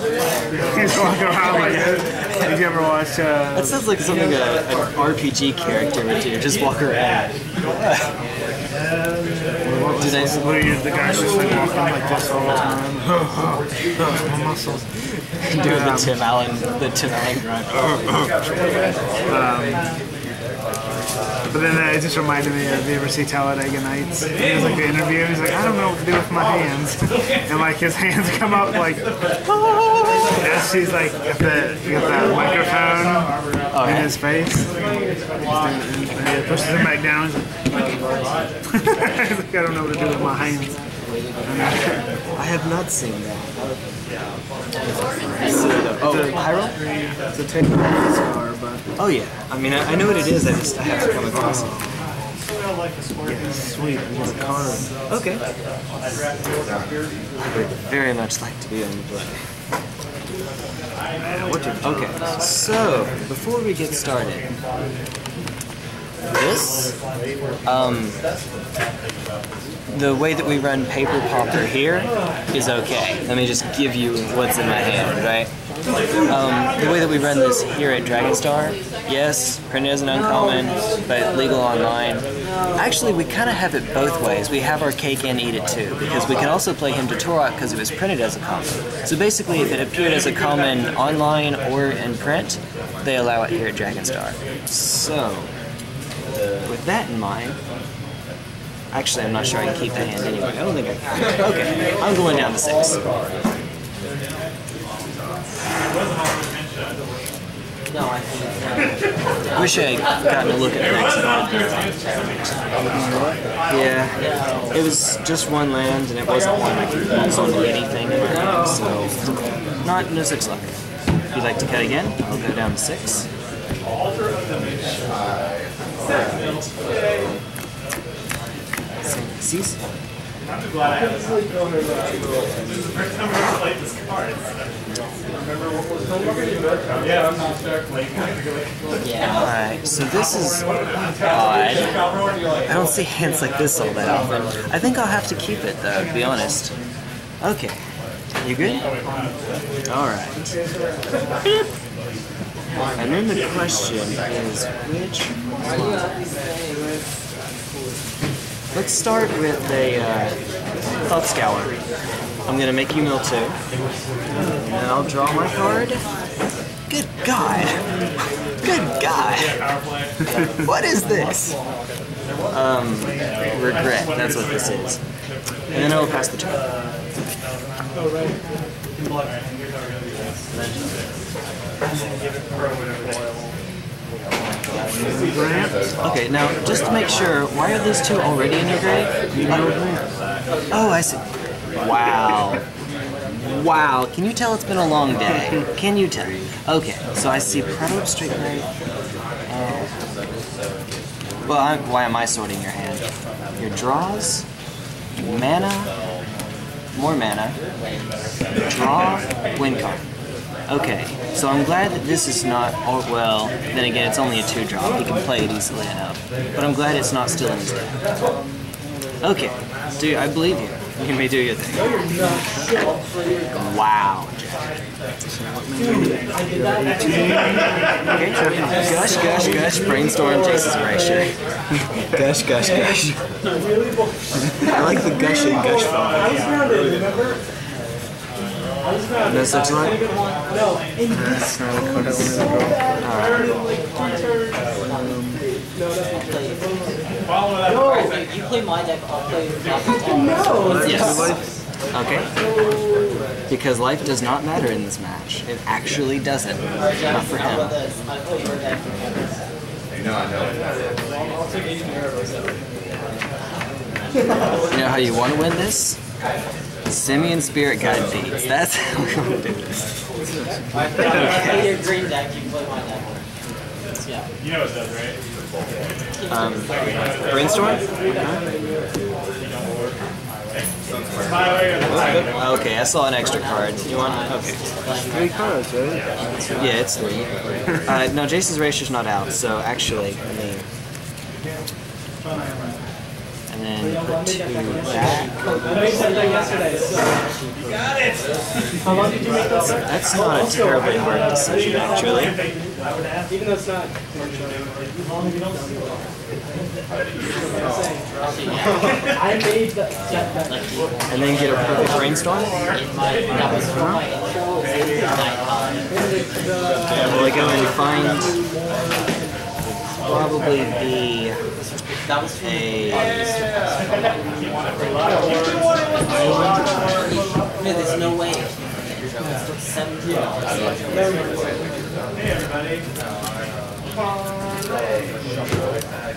He's walking around like that. Did you ever watch? Uh, That sounds like something a, an RPG character would do. Just walk around. Did I? the guy's just like walking like this all the time. My muscles. Do the Tim Allen, the Tim Allen grunt. But then uh, it just reminded me of, you ever see Talladega Nights? He was like the interview, he's like, I don't know what to do with my hands. And like his hands come up like, as he's like, got the, got that microphone Oh, in his face. And he pushes him back down. He's like, I don't know what to do with my hands. I have not seen that. So, oh, Pyro? It's a technical scar, but Oh yeah. I mean, I, I know what it is. I just I have to come across it. yeah, sweet. A card. Okay. I would very much like to be on the play. Okay, so before we get started, this, um, the way that we run Paper Pauper here is okay. Let me just give you what's in my hand, right? Um, the way that we run this here at Dragonstar, yes, printed as an uncommon, but legal online. Actually, we kind of have it both ways. We have our cake and eat it too, because we can also play him to Torok because it was printed as a common. So basically, if it appeared as a common online or in print, they allow it here at Dragonstar. So, with that in mind, actually, I'm not sure I can keep the hand anyway. I don't think I can. Okay, I'm going down to six. No, I Wish I had gotten a look at Greg's Yeah, it was just one land, and it wasn't one I could use on anything in my hand, so not no six luck. If you'd like to cut again, I'll go down to six. Cease. Alright, so this is odd. I don't see hands like this all that often. I think I'll have to keep it though, to be honest. Okay. You good? Alright. And then the question is which Let's start with a uh, Thought Scour. I'm gonna make you mill two. And I'll draw my card. Good God! Good God! what is this? Um, regret. That's what this is. And then I will pass the turn. Okay, now just to make sure, why are these two already in your grave? Oh, I see. Wow. Wow. Can you tell it's been a long day? Can you tell? Okay, so I see Probe Straight. Uh, well, I, why am I sorting your hand? Your draws, mana, more mana, draw, win card. Okay, so I'm glad that this is not, oh, well, then again, it's only a two drop. He can play it easily enough. But I'm glad it's not still in his deck. Okay, dude, I believe you. You may do your thing. Wow. Okay, gush, gush, gush, brainstorm, Jace's erasure. gush, gush, gush. I like the gush and gush font. No such luck? That's not a card I wanted to No, you, you play my deck, I'll play No, Yes. Okay. Because life does not matter in this match. It actually doesn't. Not for him. I play your deck. You know how you want to win this? Simian Spirit Guide beats. That's how we want to do this. I play your green deck, you play my deck. Yeah. You know it does, right? Um, brainstorm? Way, Okay, I saw an extra card. You want? Okay. Three cards, right? Yeah, it's three. Uh, no, Jace's Erasure's not out, so actually, I mean. And then the two back. How long did you make that, sir? That's not a terribly hard decision, actually. Even though it's not. I made the. And then get a perfect brainstorm. In. Well, I go and find probably the That was for a No, there's no way. It's seventeen dollars.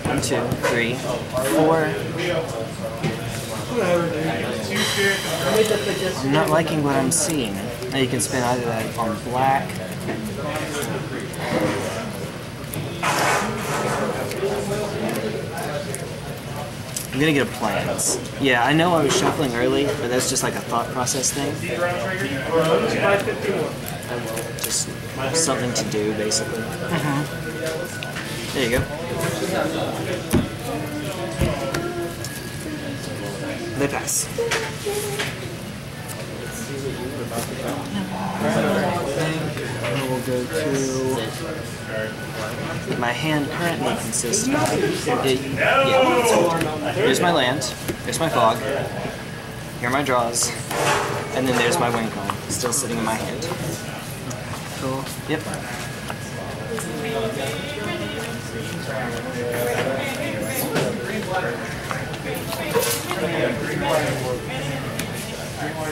one, two, three, four. I'm not liking what I'm seeing. Now you can spin either that on black. I'm gonna get a plans. Yeah, I know I was shuffling early, but that's just like a thought process thing. Just something to do, basically. There you go. They pass. Go to. My hand currently consists of. It, yeah. Here's my land. There's my fog. Here are my draws. And then there's my win con, still sitting in my hand. Cool. Yep.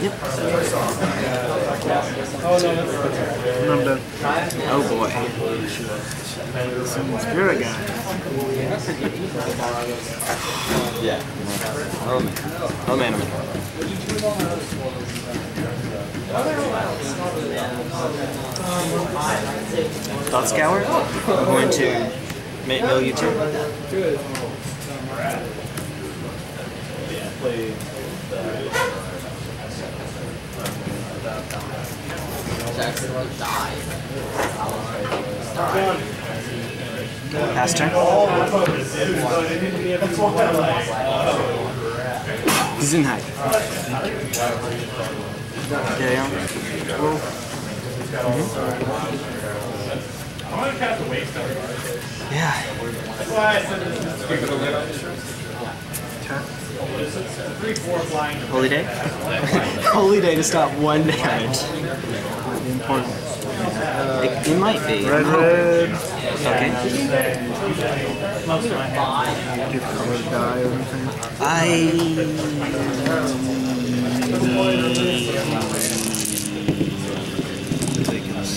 Yep. And I'm done. Oh boy. Some spirit guy. Yeah. Oh man. Oh man, oh man. Thought Scour? I'm going to make mill you two. Pass turn. Gesundheit. Carry on. Mhm. Yeah. Holy day? Holy day to stop one damage. Important. It, it might be. Red, red. Okay. Give color die or anything. I.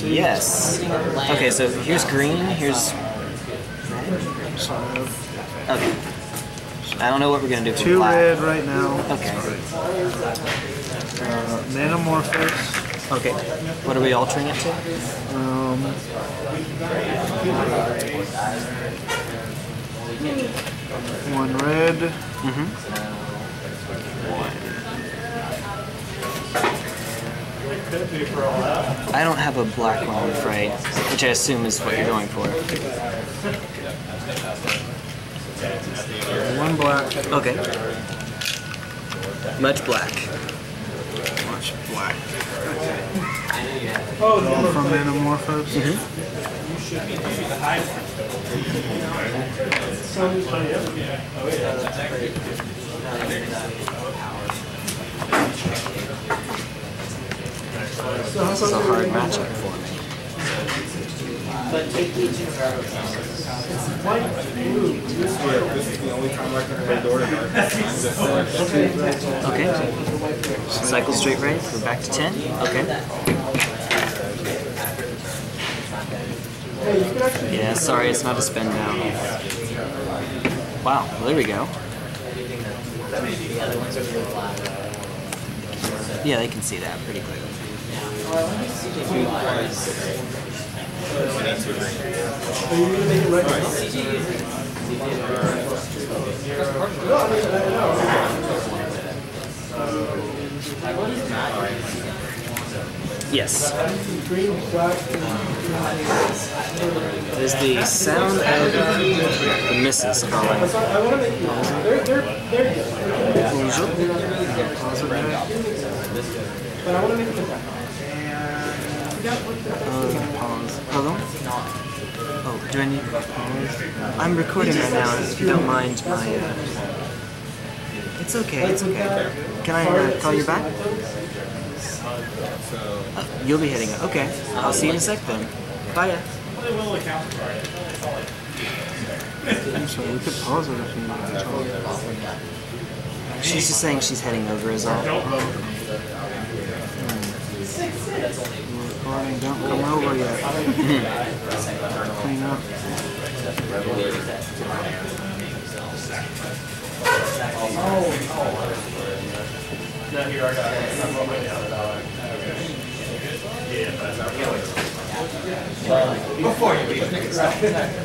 Yes. Okay, so here's green. Here's okay. I don't know what we're gonna do for Two red right now. Okay. Uh, Manamorphose. Okay. What are we altering it to? Um, one red. Mm-hmm. I don't have a black one, I'm afraid, which I assume is what you're going for. One black. Okay. Much black. All from Manamorphose. This mm-hmm. is a hard matchup for me. Okay. Cycle straight right. We're back to 10. Okay. Yeah, sorry, it's not a spin down. Wow, well, there we go. Yeah, they can see that pretty clearly. Yes. It is the sound of the misses calling. But I want to make a. Pause. Pardon? Oh, do I need pause? I'm recording right now. If you don't mind my. Uh... It's okay. It's okay. Can I uh, call you back? Uh, you'll be hitting it. Okay. I'll see you in a sec then. Bye. Yeah. I'm we could pause it if you want. She's just saying she's heading over is all. Recording, don't come over yet. Clean up.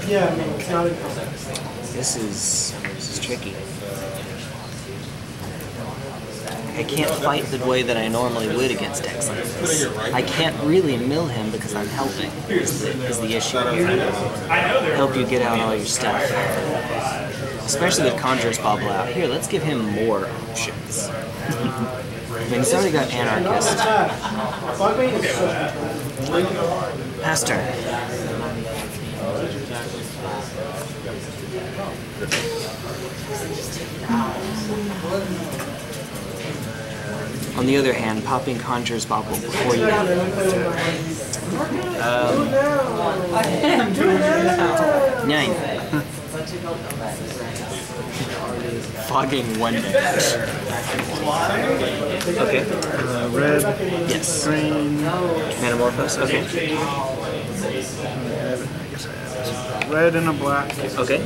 Yeah, I mean, it's not a. This is this is tricky. I can't fight the way that I normally would against decks like this. I can't really mill him because I'm helping. Is the, is the issue here? Help you get out all your stuff. Especially with Conjurer's Bauble out. Here, let's give him more options. He's already got Anarchist. Bugmate is so Pass turn. On the other hand, popping Conjurer's Bauble before you um, Nine. Fogging one damage. Okay. Uh, red, Yes. green, Manamorphose. Okay. red and a black. Okay.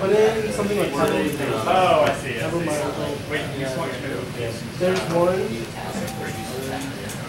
Put in something like that. Oh, I see. Never mind. Wait, you swung it? There's one.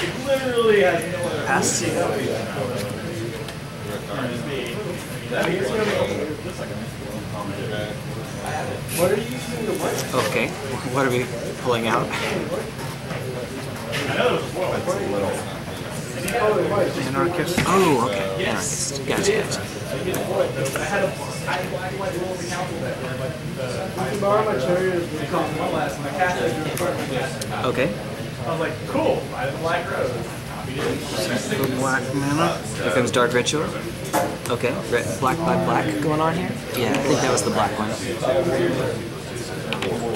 It literally has no other. Pass. What are you using the what? Okay. What are we pulling out? Anarchist. Oh, okay. Anarchist. Gotcha, gotcha. You can borrow my chariot. Okay. I was like, cool. I have a black rose. The black mana. Here comes Dark Ritual. Okay. Red, black, by black going on here? Yeah, I think that was the black one.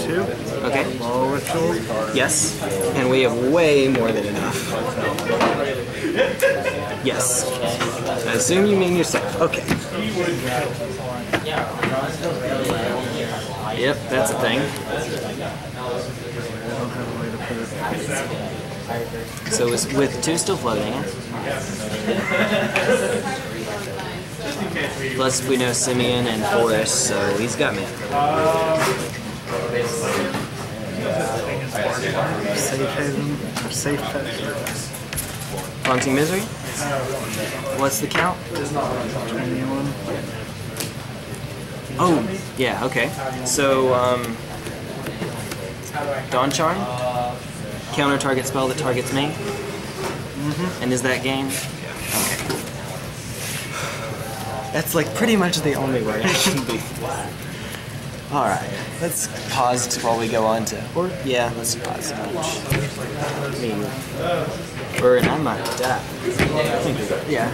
Two. Okay. Ball ritual. Yes. And we have way more than enough. Yes. I assume you mean yourself. Okay. Yep, that's a thing. I don't have a way to put it. So it's with two still floating. Plus we know Simian and Forrest, so he's got me. Safe haven. Or safe pet. Haunting Misery? What's the count? 21. Oh, yeah, okay. So, um, Dawn Charm? Counter target spell that targets me? Mm-hmm. And is that game? Okay. That's like pretty much the only way I can be. Alright, let's pause while we go on to. Or, yeah, let's pause. I mean, or and I might die. I think we got, yeah.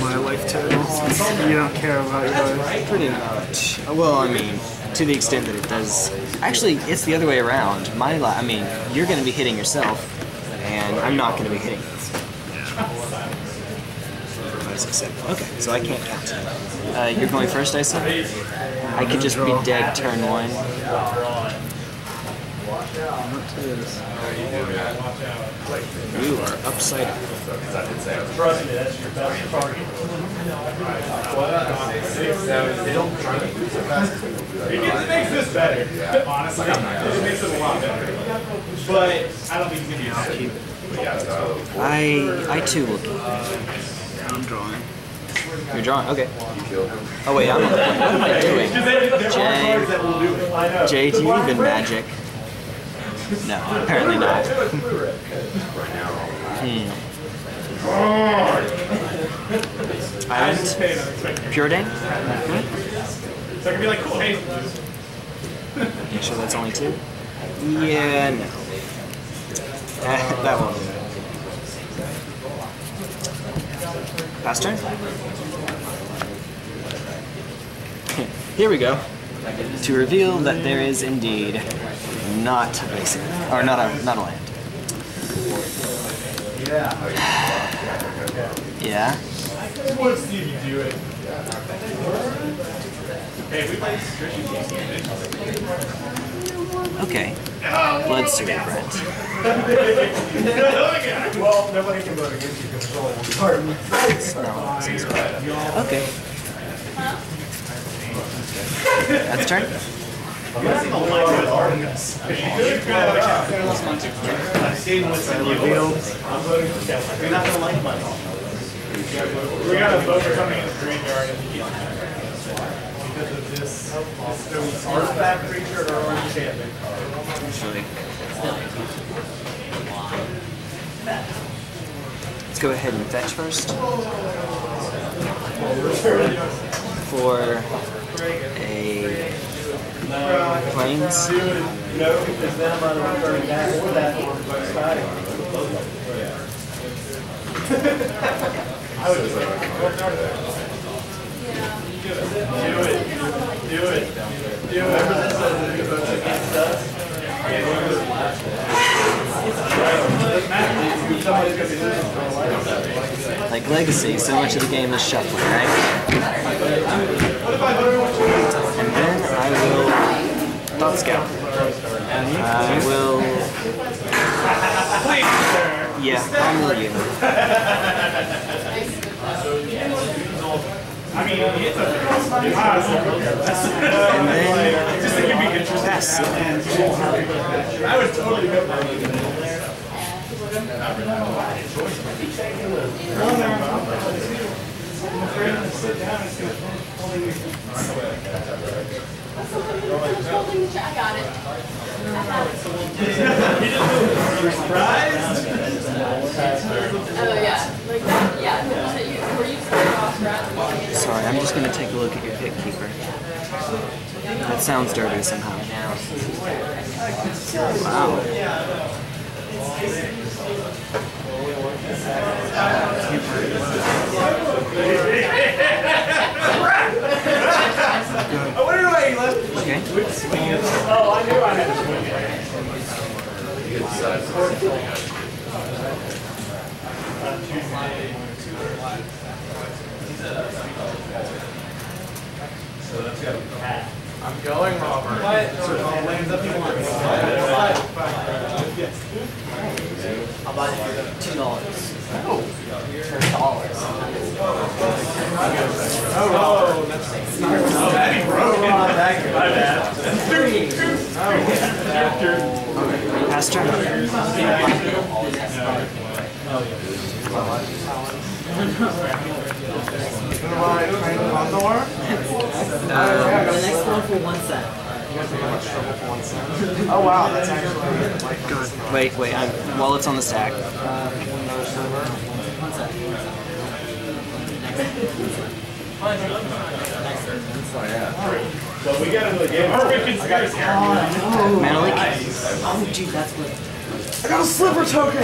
My life total. You don't care about yours. Pretty much. Well, I mean, to the extent that it does. Actually, it's the other way around. My I mean, you're going to be hitting yourself, and I'm not going to be hitting. Okay, so I can't count. Uh, you're going first, I said? I could just be dead turn one. You are upside down. Trust me, that's your best target. It gets- it makes this better, honestly. It makes it a lot better. But I don't think he's gonna be keep. I I too will keep. I'm drawing. You're drawing. Okay. Oh wait, I'm on the point. What am I doing? Because there, there Jay. are cards that will do it. I know. Jay, do you even magic? No, apparently not. Hmm. I just Island? pay another second. Pure Dane? So I can be like, cool, hey, You sure that's only two? Yeah, no. Eh, that won't do. Pass turn? Here we go. To reveal that there is indeed not a basic, or not a not a land. Yeah. I want to you do it. Hey, we play Okay. Blood Sewer Well, nobody can vote against you because it's all one Okay. That's turn. You're not gonna like my We got a voter coming in the graveyard and he because of this, this artifact creature or enchantment. Let's go ahead and fetch first. For a Plains. No, because then I'm gonna return back to that I do it, do it, do it. Remember says it against us? Like Legacy, so much of the game is shuffling, right? And then I will Thought Scour. I will. Yeah, I will you. I mean, it's a, And then just to give me interest. pass. I was totally good for I got it. Oh, yeah. Like that, yeah. Sorry, I'm just gonna take a look at your pick keeper. That sounds dirty somehow. Wow. Okay. Oh, I knew I had to swing it. I'm going, Robert. What? So it all lands up you want. I'll buy it two dollars. Oh. For dollars. Oh, oh that's. Oh, that'd be broken. My bad. Pass turn. The next one for one cent. Oh wow, that's actually like good. Wait, wait, I'm, while it's on the stack. One cent. Well, we got into the game. Perfect conspiracy. Mana leak? Oh, dude, that's what. I got a sliver token!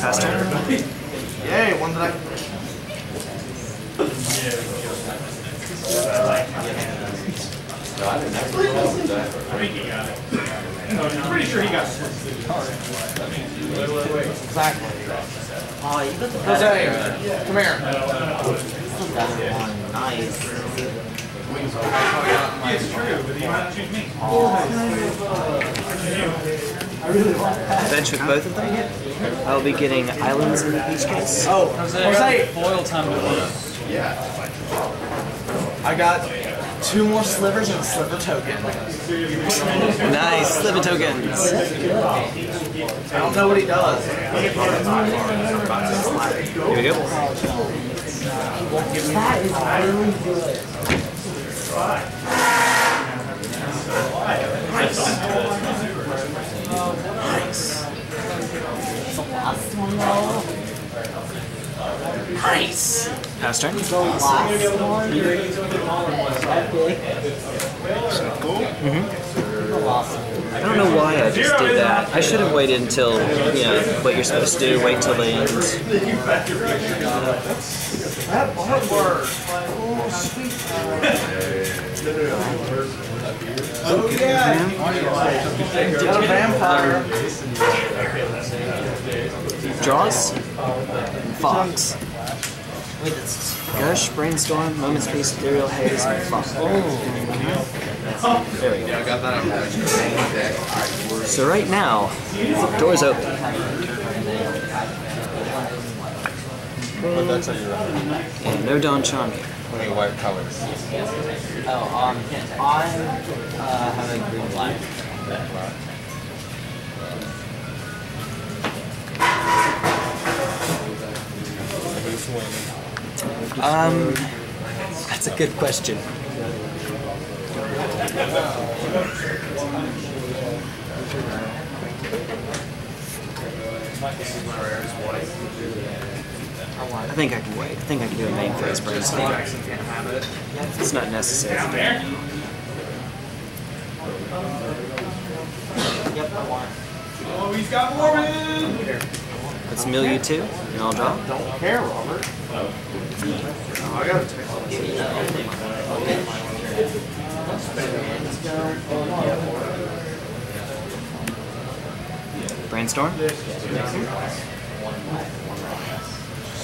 Pass turn. Yay, one that I I think he got it. No, I'm pretty sure he got it. exactly. Oh, you got the Jose, come here. The better one. Nice. It's true, but you might choose me. Bench with both of them. I'll be getting islands in each case. Oh, Jose. Foil time to work. I got two more slivers and a sliver token. Nice, sliver tokens. I don't know what he does. Here we go. Nice. Pass turn. So cool. I don't know why I just did that. I should have waited until, you know, what you're supposed to do, wait till the end. Oh yeah. A vampire. Draws. Fogs. Gush, Brainstorm, Moment's Peace, Ethereal Haze, and Fox. Oh. There we go. So right now, door's open. What decks are you? And no Dawn Charm here. White colors. Oh, um, I uh, have a green black. Who's? Um, that's a good question. I think I can wait. I think I can do a main phase brainstorm. It's not necessary. Yep, I want. Oh, he's got more, man! Let's two, and I'll draw. Don't care, Robert. Oh, brainstorm.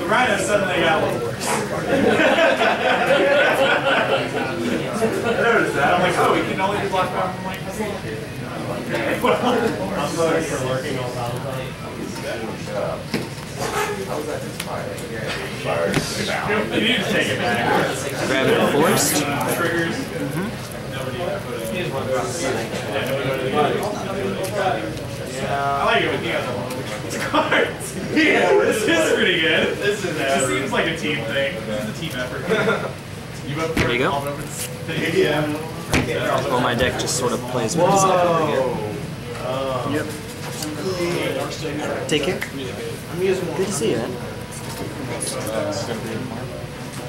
The rhino suddenly got a little worse. I noticed that. I'm like, oh, we can only do block power from like. I'm sorry for lurking all You need to take it back. Grab it forced. Mm-hmm. Mm-hmm. Triggers. I like it when you guys are cards. Yeah, this is pretty good. This is This seems like a team thing. This is a team effort. You vote There you go. all over this thing. Yeah. Well, my deck just sort of plays with itself over here. Take care. Good to see you, man.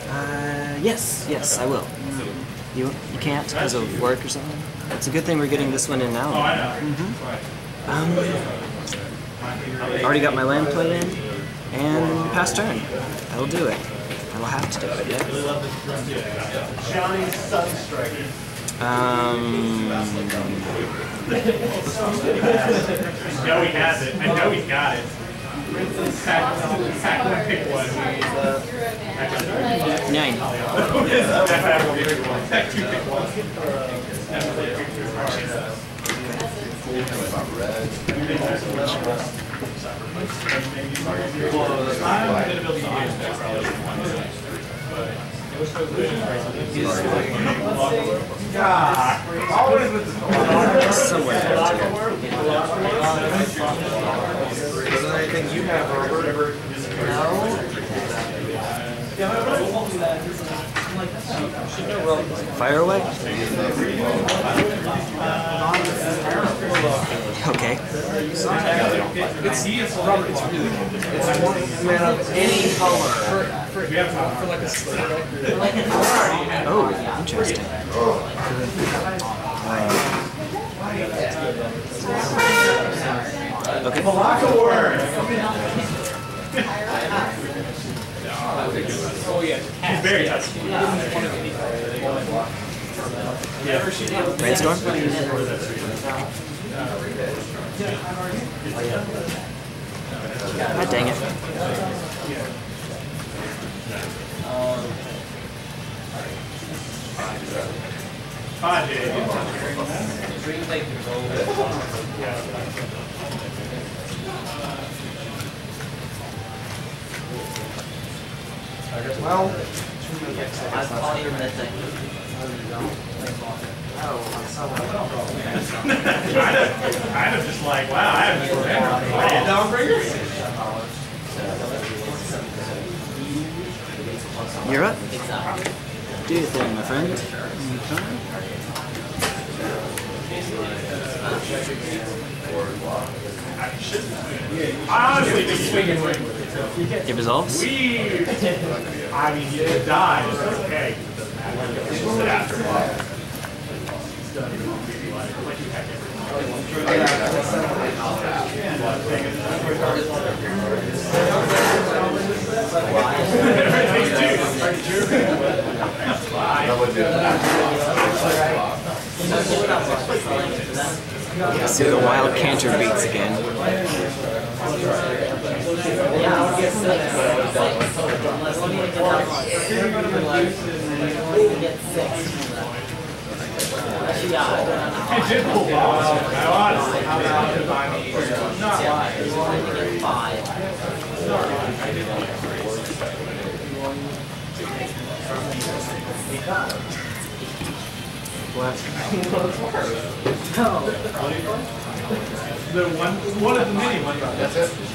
Uh, yes, yes, I will. You you can't because of work or something. It's a good thing we're getting this one in now. Oh, now. I know. Um, already got my land play in, and pass turn. I will do it. I will have to do it. Yeah. Um, I know he has it. I know he's got it. Sack, sack one, pick one. nine. Sack one, pick one. Sack two, pick one. I'm gonna build the games next, probably. Always with the Somewhere down here. Is there anything you have, Robert? Fire away. Okay. Oh, interesting. Okay. Very touchy. Brainstorm? God dang it. Hi, Dave. I call you that thing. Kind of, kind of just like, wow, I haven't remembered. Yeah, Dawnbreaker? You're up. Do your thing, my friend. I honestly think swinging wing. It resolves. I mean, it died, it's okay. It doesn't matter. It's just after. See the wild canter beats again. I did pull off. I honestly, how about if I'm not lying? We wanted to five. The one, one of the many ones. That's it.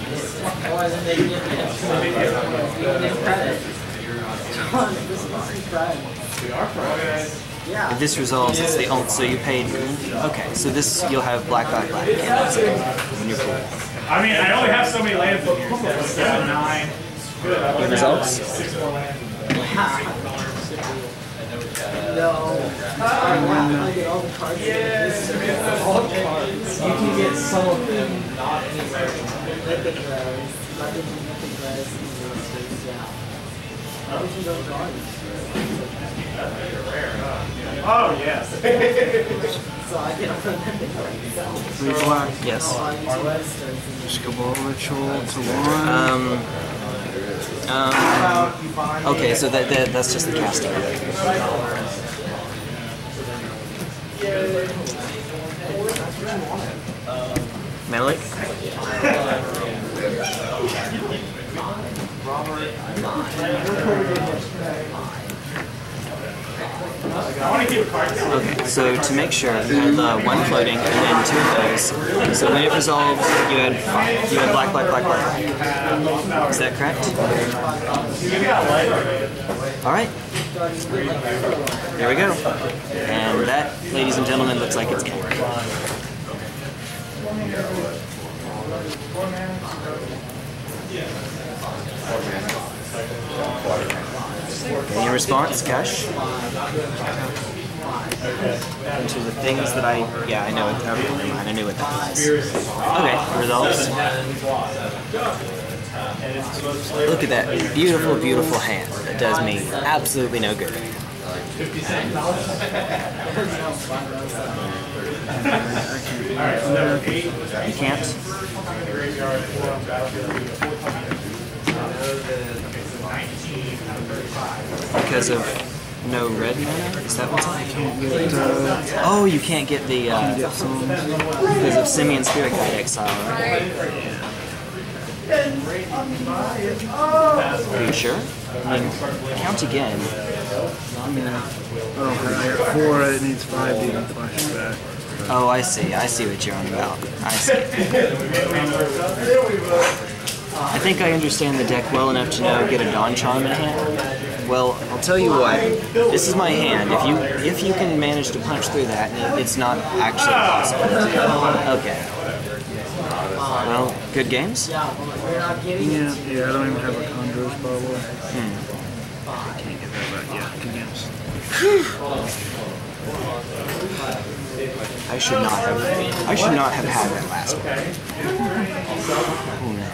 Otherwise, then they give me a credit. John, this is Fred. We are friends. Yeah. If this resolves, it's the only. So you paid. Okay, so this you'll have black, black, black candles in your pool. I mean, I only have so many lands in here. Seven, nine. Good. I It want resolves. six more. No. I get all the cards. Yes. All the cards. You can get some of them not anywhere. Yeah. How you cards? Oh, yes. So I get Rose. Three black. Yes. Ritual to one. Um. Um. Okay, so that, that that's just the casting. Mana Leak? I want to keep a card. Okay, so to make sure, you had the one floating and then two of those. So when it resolved, you had five. You had black, black, black, black. Is that correct? All right. There we go. And that, ladies and gentlemen, looks like it's game. Any response, Cash? To the things that I, yeah, I know it. Okay, never mind. I knew what that was. Okay, results. Look at that beautiful, beautiful hand. That does me absolutely no good. You can't. Because of no red mana? Is that what's on Get, uh, Oh, you can't get the uh, get some. because of Simian Spirit Guide exile, right? Are you sure? I mean, count again. Oh, I got four. It needs five to even flash back. Oh, I see. I see what you're on about. I see. I think I understand the deck well enough to know get a Dawn Charm in hand. Well, I'll tell you what. This is my hand. If you if you can manage to punch through that, it's not actually possible. Okay. Well, good games. Yeah, we're not getting Yeah, I don't even have a Conjurer's Bauble. Hmm. I can't get that, back. yeah, good games. I should not have. I should not have had that last one. Oh no.